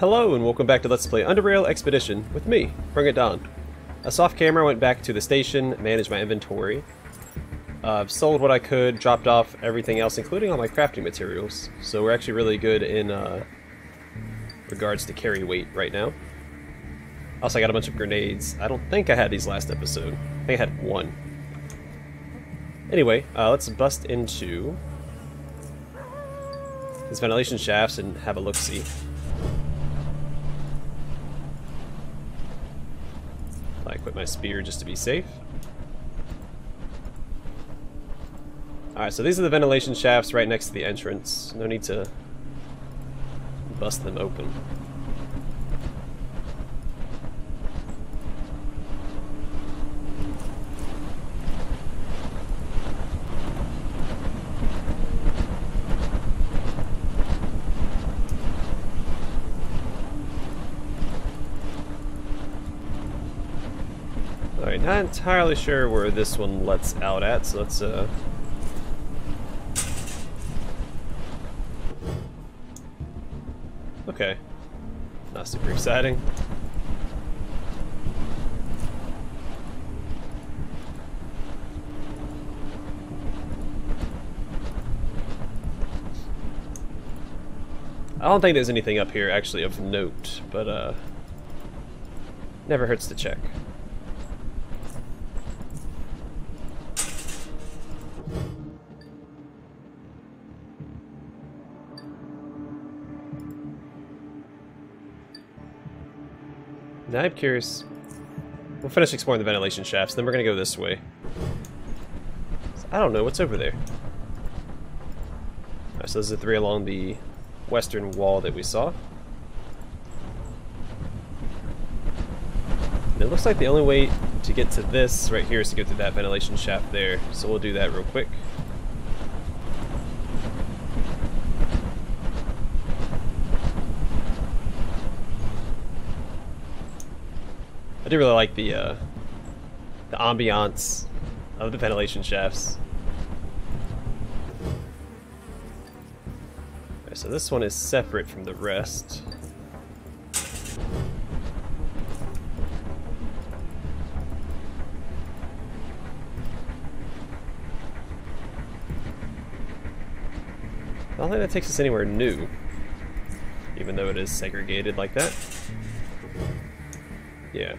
Hello and welcome back to Let's Play Underrail Expedition with me, BringItDon. A soft camera went back to the station, managed my inventory. Uh, sold what I could, dropped off everything else, including all my crafting materials. So we're actually really good in uh, regards to carry weight right now. Also, I got a bunch of grenades. I don't think I had these last episode. I think I had one. Anyway, uh, let's bust into these ventilation shafts and have a look-see. Equip my spear just to be safe. Alright, so these are the ventilation shafts right next to the entrance. No need to bust them open. Alright, not entirely sure where this one lets out at, so let's uh Okay. Not super exciting. I don't think there's anything up here actually of note, but uh never hurts to check. I'm curious. We'll finish exploring the ventilation shafts, then we're gonna go this way. I don't know, what's over there? Right, so those are three along the western wall that we saw. And it looks like the only way to get to this right here is to go through that ventilation shaft there, so we'll do that real quick. I do really like the uh, the ambiance of the ventilation shafts. Okay, so this one is separate from the rest. I don't think that takes us anywhere new, even though it is segregated like that. Yeah.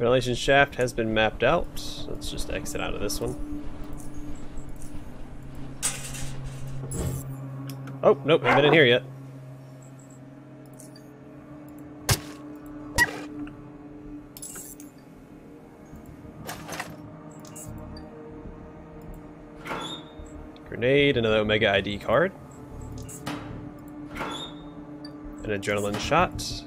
Ventilation shaft has been mapped out. Let's just exit out of this one. Oh, nope, haven't been in here yet. Grenade, another Omega ID card. An adrenaline shot.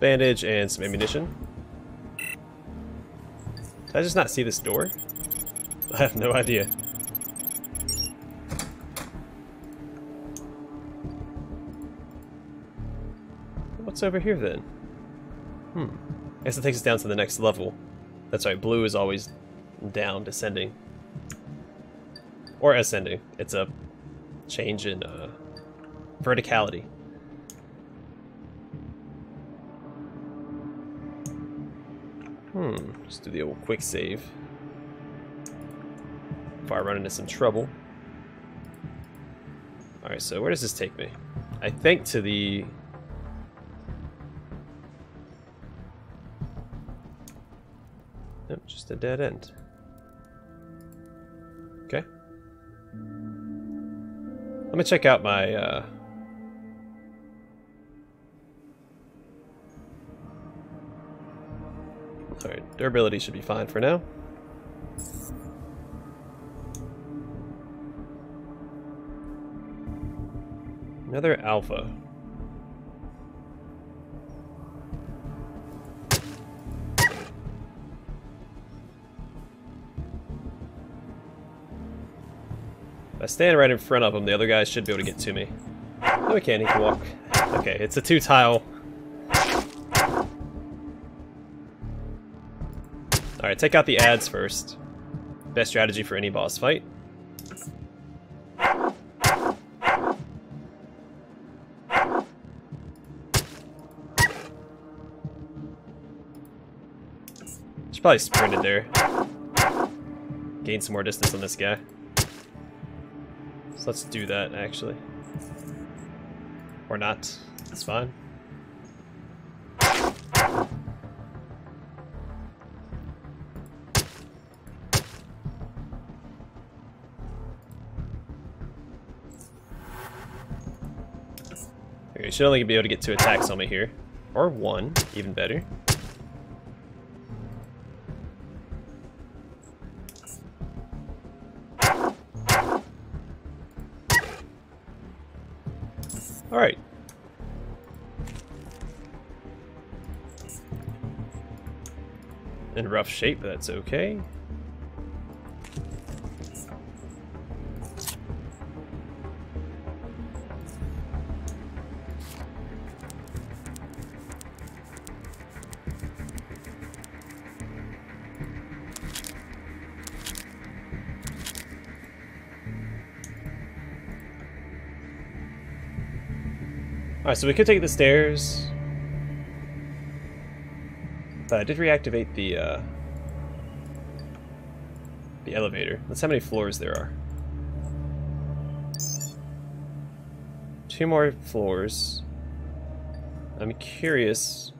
Bandage and some ammunition. Did I just not see this door? I have no idea. What's over here then? Hmm. I guess it takes us down to the next level. That's right, blue is always down, descending. Or ascending. It's a change in uh, verticality. Hmm, just do the old quick save. If I run into some trouble. Alright, so where does this take me? I think to the... Nope, just a dead end. Okay. Let me check out my, uh... Durability should be fine for now. Another alpha. If I stand right in front of him, the other guy should be able to get to me. No, he can't. He can walk. Okay, it's a two-tile Alright, take out the ads first. Best strategy for any boss fight. Should probably sprinted there. Gain some more distance on this guy. So let's do that, actually. Or not. It's fine. You should only be able to get two attacks on me here. Or one, even better. Alright. In rough shape, but that's okay. Alright, so we could take the stairs. But I did reactivate the, uh, the elevator. Let's see how many floors there are. Two more floors. I'm curious.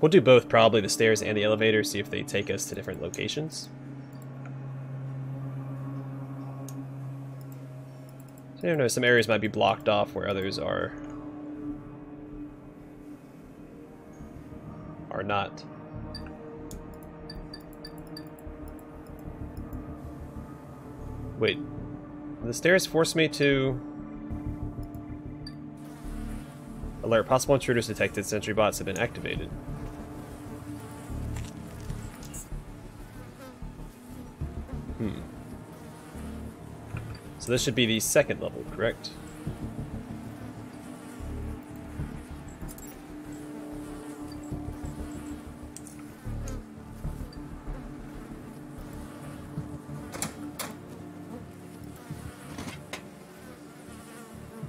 We'll do both, probably, the stairs and the elevator, see if they take us to different locations. So you know, some areas might be blocked off where others are are not. Wait, the stairs force me to alert possible intruders detected. Sentry bots have been activated. So this should be the second level, correct?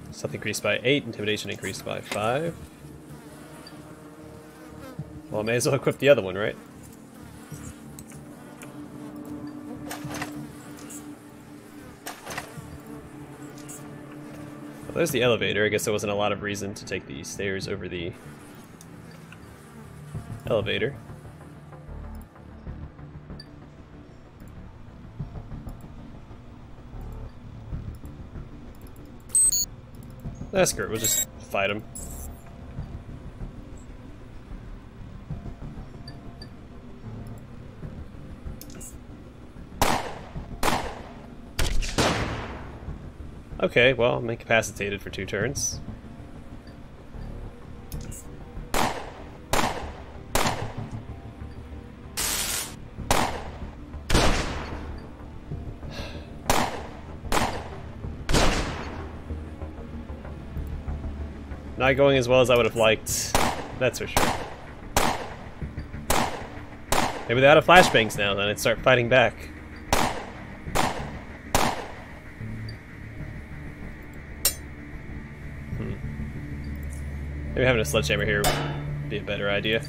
Stealth increased by 8, Intimidation increased by 5. Well, I may as well equip the other one, right? There's the elevator. I guess there wasn't a lot of reason to take the stairs over the elevator. That's good. We'll just fight him. Okay, well, I'm incapacitated for two turns. Not going as well as I would have liked, that's for sure. Maybe they're out of flashbangs now, then I'd start fighting back. Maybe having a sledgehammer here would be a better idea.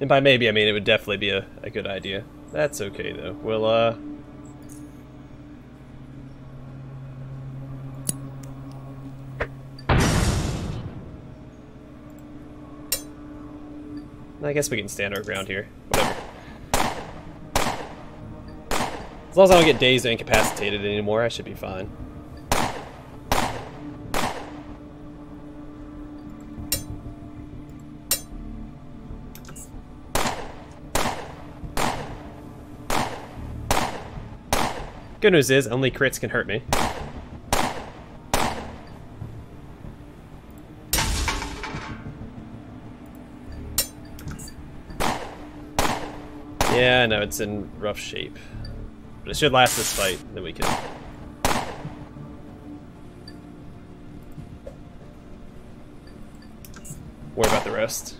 And by maybe, I mean it would definitely be a, a good idea. That's okay, though. We'll, uh... I guess we can stand our ground here. Whatever. As long as I don't get dazed or incapacitated anymore, I should be fine. Good news is, only crits can hurt me. Yeah, no, it's in rough shape. But it should last this fight, then we can... Worry about the rest.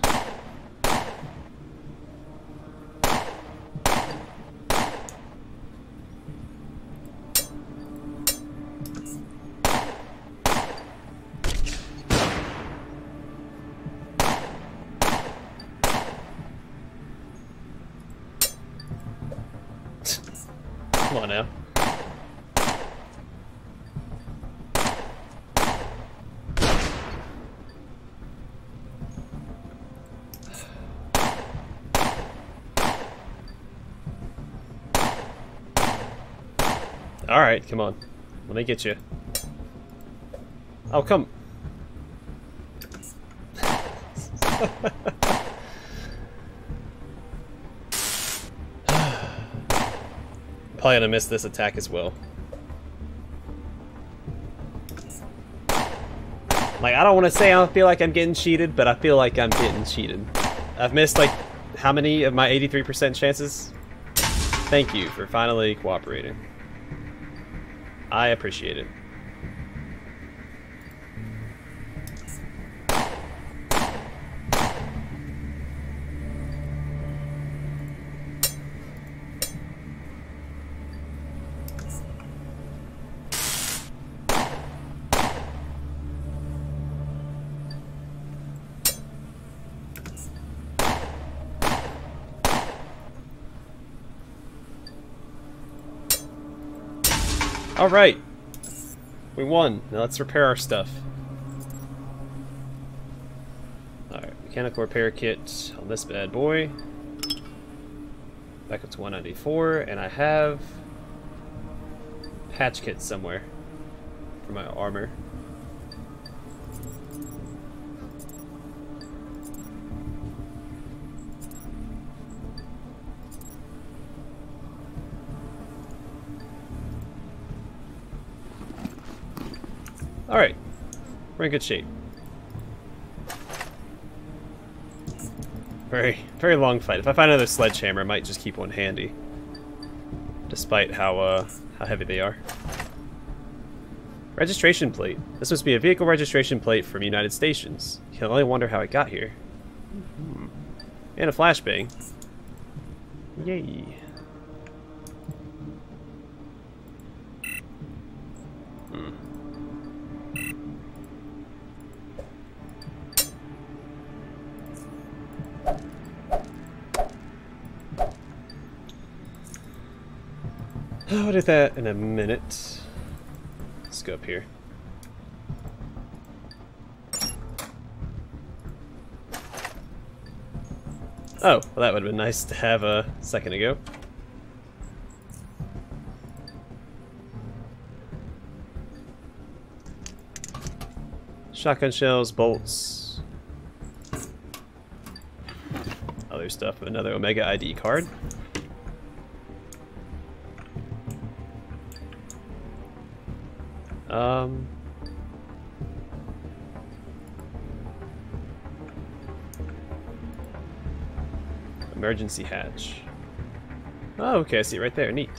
Alright, come on. Let me get you. Oh, come. Probably gonna miss this attack as well. Like, I don't want to say I feel like I'm getting cheated, but I feel like I'm getting cheated. I've missed, like, how many of my 83% chances? Thank you for finally cooperating. I appreciate it. Alright. We won. Now let's repair our stuff. Alright, mechanical repair kit on this bad boy. Back up to 194, and I have patch kit somewhere for my armor. We're in good shape. Very, very long fight. If I find another sledgehammer, I might just keep one handy. Despite how, uh, how heavy they are. Registration plate. This must be a vehicle registration plate from United Stations. You can only wonder how it got here. Hmm. And a flashbang. Yay. Oh, I'll do that in a minute. Let's go up here. Oh, well that would have been nice to have a second ago. Shotgun shells, bolts, other stuff, another Omega ID card. Um, emergency hatch. Oh, okay, I see it right there. Neat.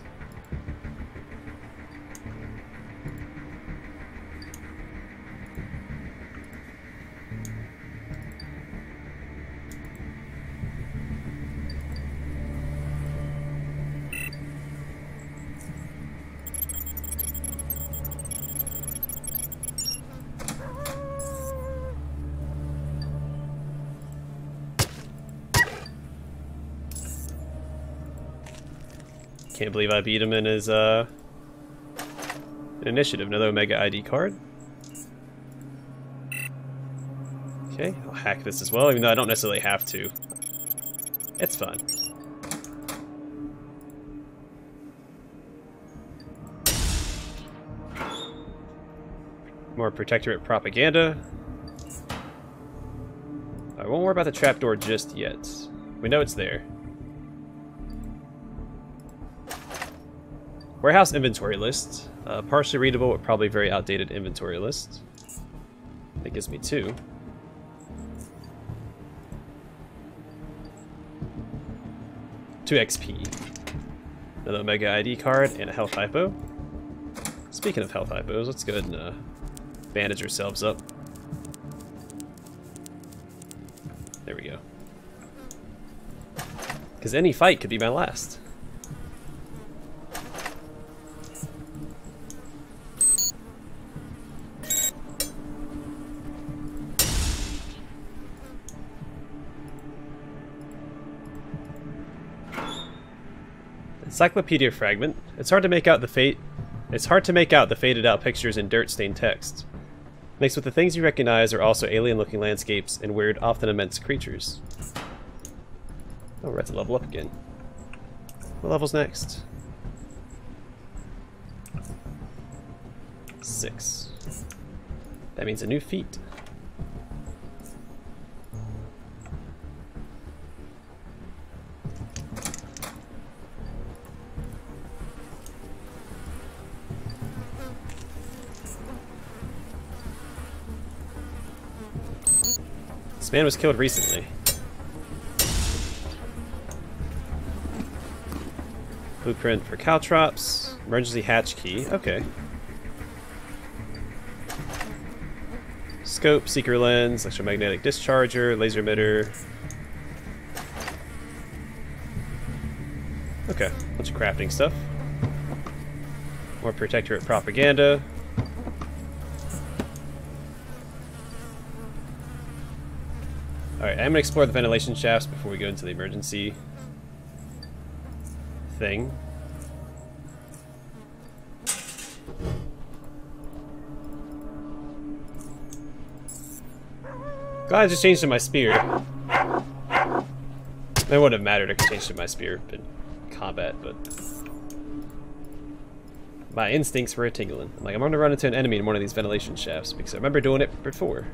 Can't believe I beat him in his uh, initiative. Another Omega ID card. Okay, I'll hack this as well, even though I don't necessarily have to. It's fun. More Protectorate propaganda. I won't worry about the trapdoor just yet. We know it's there. Warehouse inventory list. Uh, partially readable, but probably very outdated inventory list. That gives me two. Two XP. Another Omega ID card and a health hypo. Speaking of health hypos, let's go ahead and uh, bandage ourselves up. There we go. Because any fight could be my last. Encyclopedia fragment. It's hard to make out the fate. It's hard to make out the faded out pictures in dirt-stained text. Mixed with the things you recognize are also alien-looking landscapes and weird, often immense creatures. Oh, we're at to level up again. What level's next? Six. That means a new feat. Man was killed recently. Blueprint for caltrops. Emergency hatch key. Okay. Scope, seeker lens, electromagnetic discharger, laser emitter. Okay, bunch of crafting stuff. More protectorate propaganda. Alright, I'm gonna explore the ventilation shafts before we go into the emergency thing. Glad I just changed to my spear. It wouldn't have mattered if I changed to my spear in combat, but... My instincts were tingling. I'm like, I'm gonna run into an enemy in one of these ventilation shafts, because I remember doing it before.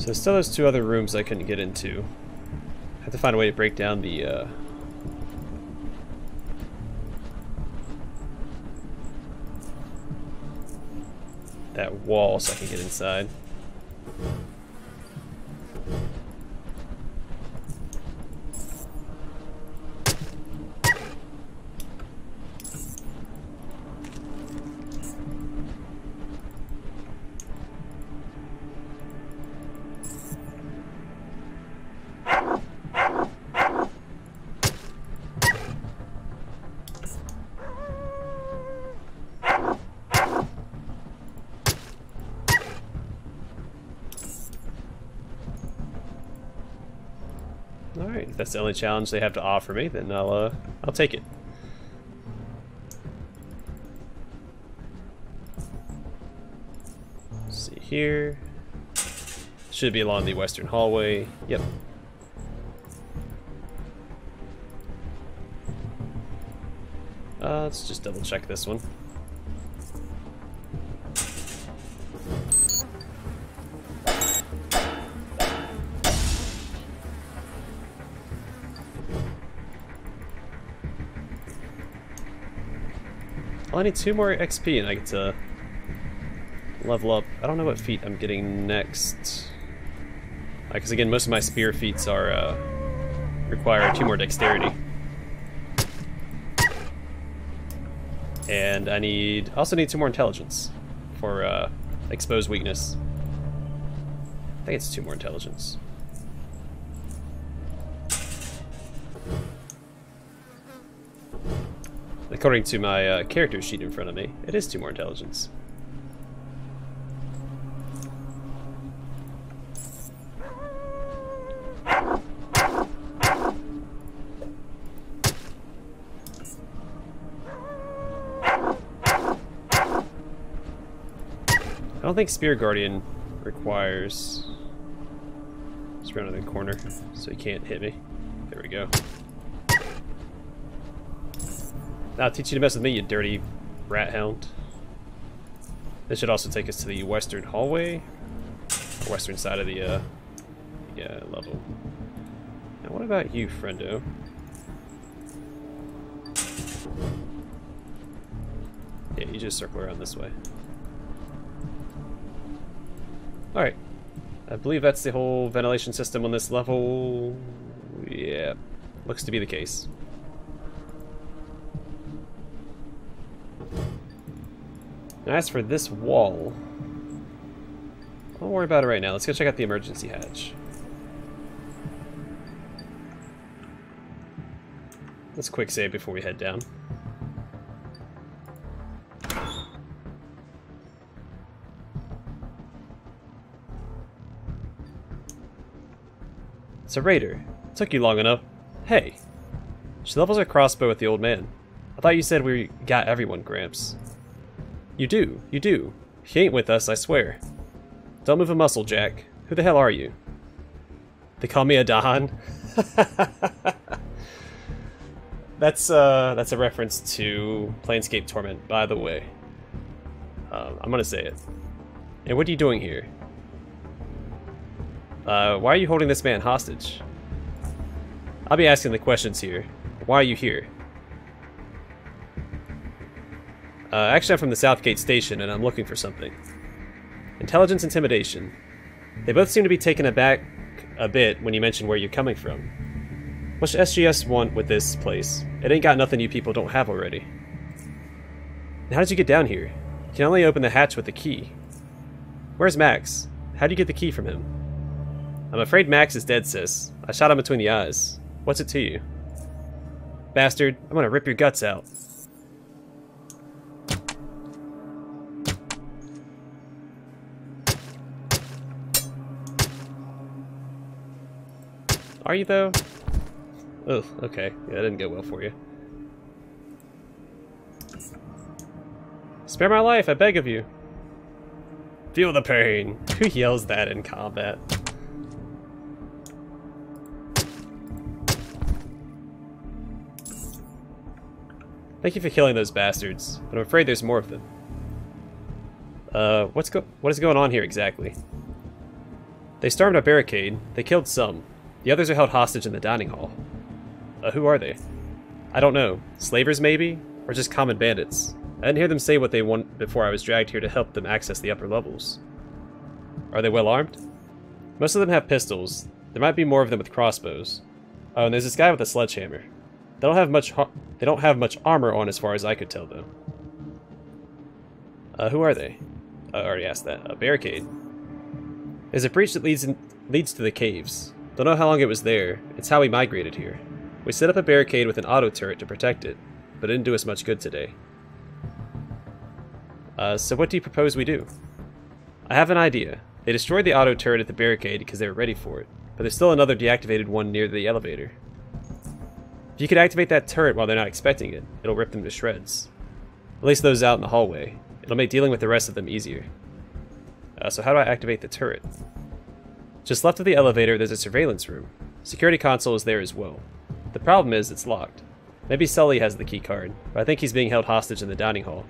So still there's two other rooms I couldn't get into. I have to find a way to break down the, uh... That wall so I can get inside. That's the only challenge they have to offer me, then I'll, uh, I'll take it. Let's see here. Should be along the western hallway. Yep. Uh, let's just double check this one. I need two more XP and I get to level up. I don't know what feat I'm getting next. Because uh, again, most of my spear feats are uh, require two more dexterity. And I need also need two more intelligence for uh, exposed weakness. I think it's two more intelligence. According to my uh, character sheet in front of me, it is two more intelligence. I don't think Spear Guardian requires... Just around the corner so he can't hit me. There we go. I'll teach you to mess with me, you dirty rat hound. This should also take us to the western hallway. Western side of the uh, yeah, level. Now what about you, friendo? Yeah, you just circle around this way. Alright. I believe that's the whole ventilation system on this level. Yeah, looks to be the case. As for this wall, don't worry about it right now. Let's go check out the emergency hatch. Let's quick save before we head down. It's a raider. It took you long enough. Hey. She levels her crossbow at the old man. I thought you said we got everyone, Gramps. You do, you do. He ain't with us, I swear. Don't move a muscle, Jack. Who the hell are you? They call me Adahn. that's uh, that's a reference to Planescape Torment, by the way. Um, I'm gonna say it. And what are you doing here? Uh, why are you holding this man hostage? I'll be asking the questions here. Why are you here? Uh, actually, I'm from the Southgate Station, and I'm looking for something. Intelligence Intimidation. They both seem to be taken aback a bit when you mention where you're coming from. What's SGS want with this place? It ain't got nothing you people don't have already. And how did you get down here? You can only open the hatch with the key. Where's Max? How do you get the key from him? I'm afraid Max is dead, sis. I shot him between the eyes. What's it to you? Bastard, I'm gonna rip your guts out. Are you, though? Oh, okay. Yeah, that didn't go well for you. Spare my life, I beg of you. Feel the pain. Who yells that in combat? Thank you for killing those bastards, but I'm afraid there's more of them. Uh, what's go- what is going on here exactly? They stormed a barricade, they killed some, the others are held hostage in the dining hall. Uh, who are they? I don't know. Slavers, maybe? Or just common bandits? I didn't hear them say what they want before I was dragged here to help them access the upper levels. Are they well armed? Most of them have pistols. There might be more of them with crossbows. Oh, and there's this guy with a sledgehammer. They don't have much they don't have much armor on as far as I could tell, though. Uh, who are they? I already asked that. A barricade. There's a breach that leads in, leads to the caves. Don't know how long it was there. It's how we migrated here. We set up a barricade with an auto turret to protect it, but it didn't do us much good today. Uh, so what do you propose we do? I have an idea. They destroyed the auto turret at the barricade because they were ready for it, but there's still another deactivated one near the elevator. If you could activate that turret while they're not expecting it, it'll rip them to shreds. At least those out in the hallway. It'll make dealing with the rest of them easier. Uh, so how do I activate the turret? Just left of the elevator, there's a surveillance room. Security console is there as well. The problem is, it's locked. Maybe Sully has the key card, but I think he's being held hostage in the dining hall.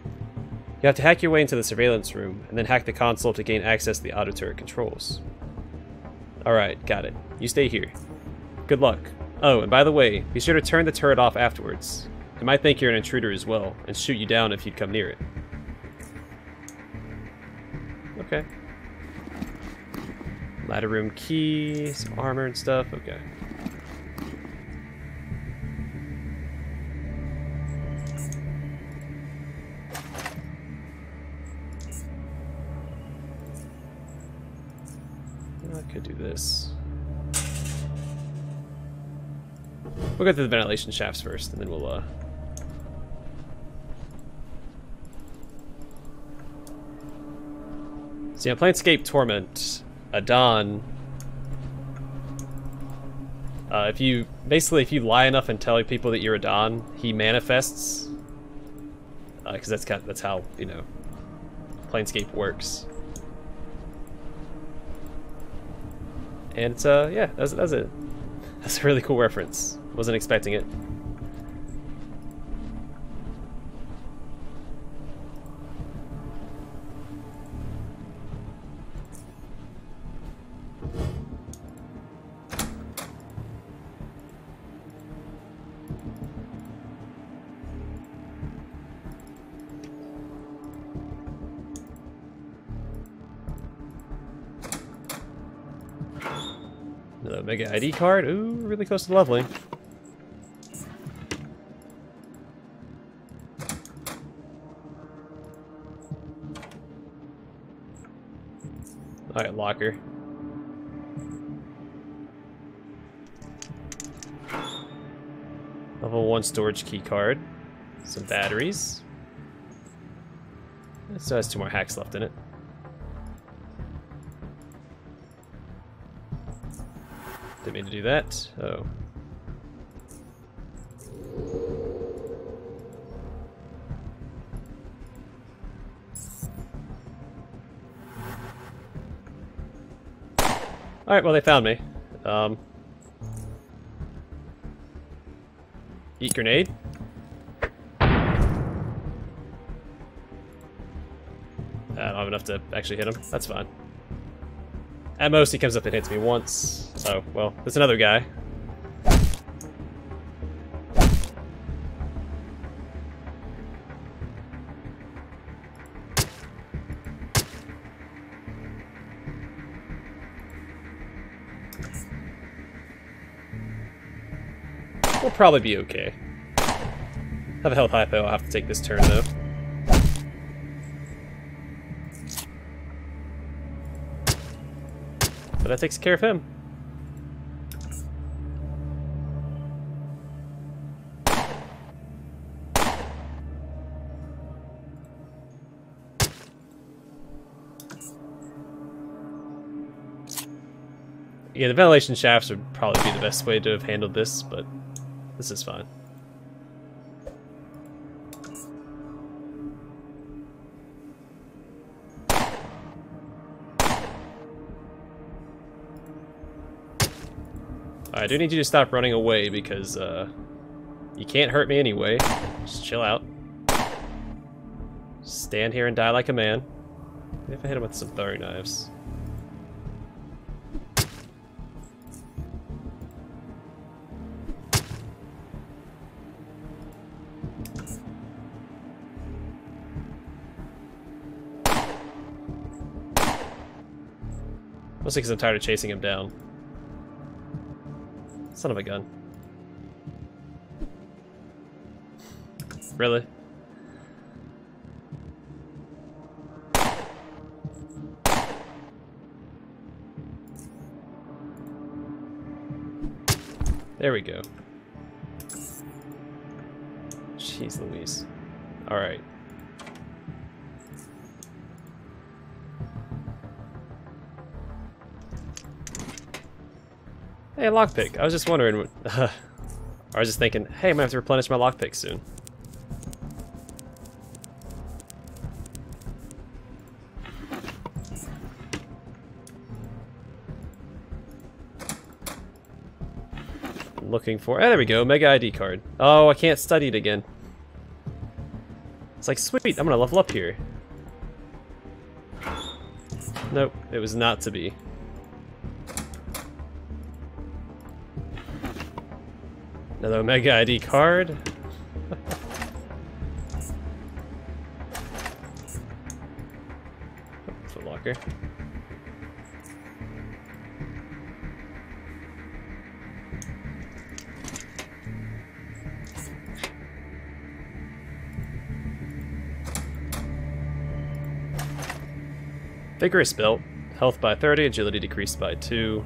You have to hack your way into the surveillance room, and then hack the console to gain access to the auto turret controls. Alright, got it. You stay here. Good luck. Oh, and by the way, be sure to turn the turret off afterwards. It might think you're an intruder as well, and shoot you down if you'd come near it. Okay. Ladder room key, some armor and stuff. Okay. I could do this. We'll go through the ventilation shafts first, and then we'll, uh... See, I'm Planescape Torment Adahn, uh, if you basically if you lie enough and tell people that you're Adahn, he manifests. Because uh, that's kind of, that's how you know Planescape works. And it's, uh, yeah, that's, that's it. That's a really cool reference. Wasn't expecting it. Omega ID card. Ooh, really close to leveling. Alright, locker. Level 1 storage key card. Some batteries. It still has two more hacks left in it. Didn't mean to do that. Oh. Alright, well they found me. Um, eat grenade. I don't have enough to actually hit him. That's fine. At most, he comes up and hits me once. Oh, well, there's another guy. We'll probably be okay. Have a health hypo, I'll have to take this turn though. That takes care of him. Yeah, the ventilation shafts would probably be the best way to have handled this, but this is fine. I do need you to stop running away because uh, you can't hurt me anyway. Just chill out. Stand here and die like a man. Maybe if I hit him with some throwing knives. Mostly because I'm tired of chasing him down. Son of a gun. Really? There we go. Jeez Louise. Alright. Hey, lockpick. I was just wondering. Uh, I was just thinking, hey, I might have to replenish my lockpick soon. Looking for. Oh, there we go. Omega ID card. Oh, I can't study it again. It's like, sweet, I'm gonna level up here. Nope, it was not to be. Another Omega ID card. Foot locker. Vigorous built. Health by 30, agility decreased by 2.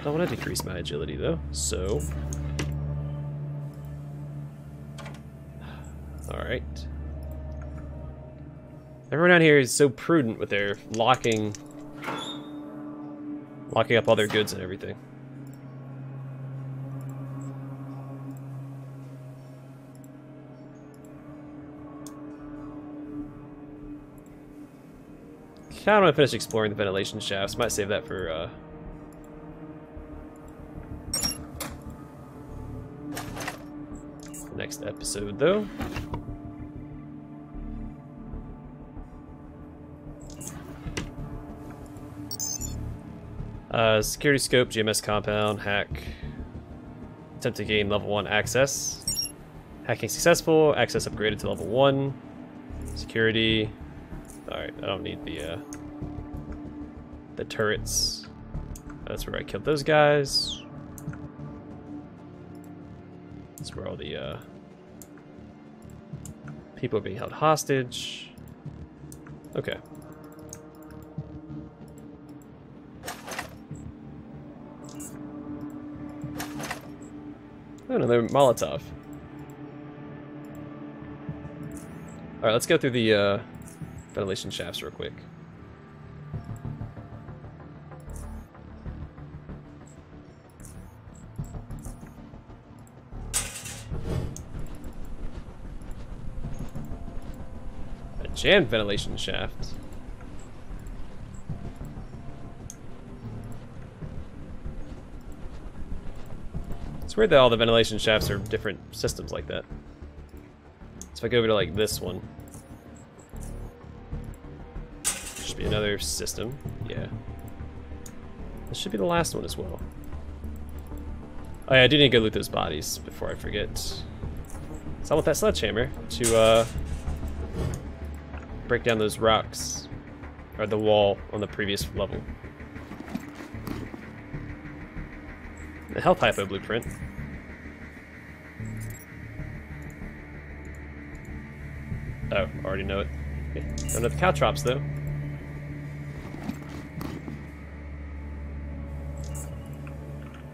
I don't want to decrease my agility though, so... Alright. Everyone out here is so prudent with their locking... Locking up all their goods and everything. kind of want to finish exploring the ventilation shafts. Might save that for uh, next episode, though. Uh, security scope, GMS compound, hack. Attempt to gain level 1 access. Hacking successful, access upgraded to level 1. Security. Alright, I don't need the, uh, the turrets. That's where I killed those guys. That's where all the, uh, people are being held hostage. Okay. Oh, another Molotov. Alright, let's go through the uh, ventilation shafts real quick. A jammed ventilation shaft. It's weird that all the ventilation shafts are different systems like that. So if I go over to like this one, should be another system. Yeah. This should be the last one as well. Oh yeah, I do need to go loot those bodies before I forget. So I want that sledgehammer to uh, break down those rocks, or the wall on the previous level. The health hypo blueprint. Oh, already know it. Okay. Don't know the caltrops though.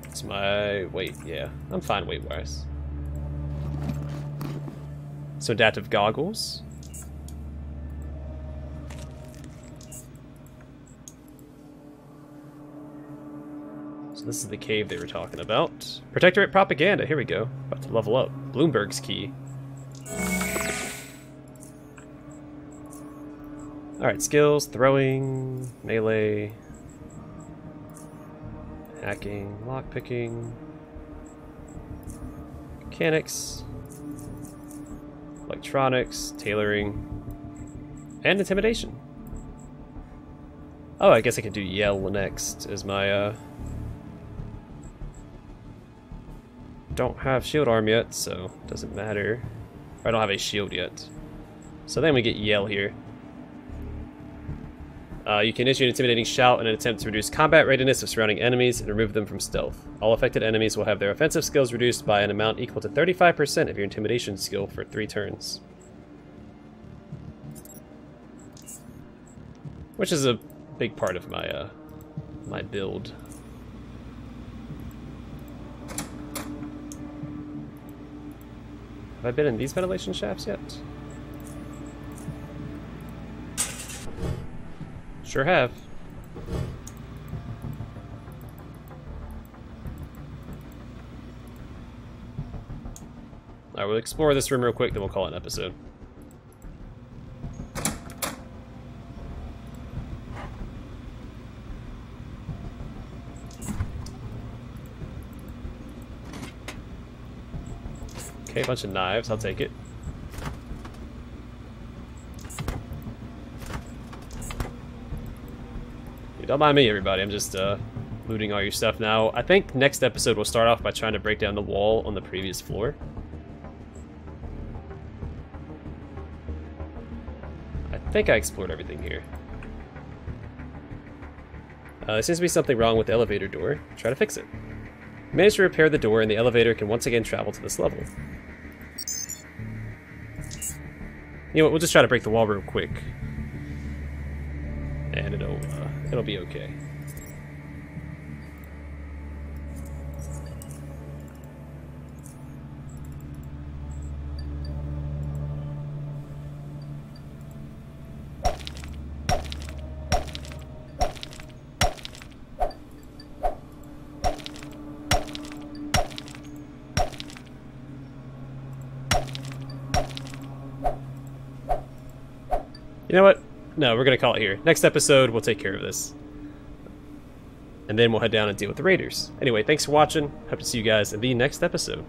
It's my weight, yeah. I'm fine weight wise. So adaptive goggles. This is the cave they were talking about. Protectorate propaganda, here we go. About to level up. Bloomberg's key. Alright, skills, throwing, melee, hacking, lockpicking, mechanics, electronics, tailoring, and intimidation. Oh, I guess I could do yell next as my, uh... Don't have shield arm yet, so doesn't matter. I don't have a shield yet. So then we get yell here. Uh, you can issue an intimidating shout in an attempt to reduce combat readiness of surrounding enemies and remove them from stealth. All affected enemies will have their offensive skills reduced by an amount equal to 35% of your intimidation skill for three turns. Which is a big part of my uh, my build. I been in these ventilation shafts yet? Sure have. Alright, we'll explore this room real quick, then we'll call it an episode. Okay, a bunch of knives, I'll take it. Don't mind me, everybody. I'm just uh, looting all your stuff now. I think next episode we'll start off by trying to break down the wall on the previous floor. I think I explored everything here. Uh, there seems to be something wrong with the elevator door. Try to fix it. Manage to repair the door and the elevator can once again travel to this level. You know what, we'll just try to break the wall real quick. And it'll, uh, it'll be okay. You know what? No, we're gonna call it here. Next episode, we'll take care of this. And then we'll head down and deal with the raiders. Anyway, thanks for watching. Hope to see you guys in the next episode.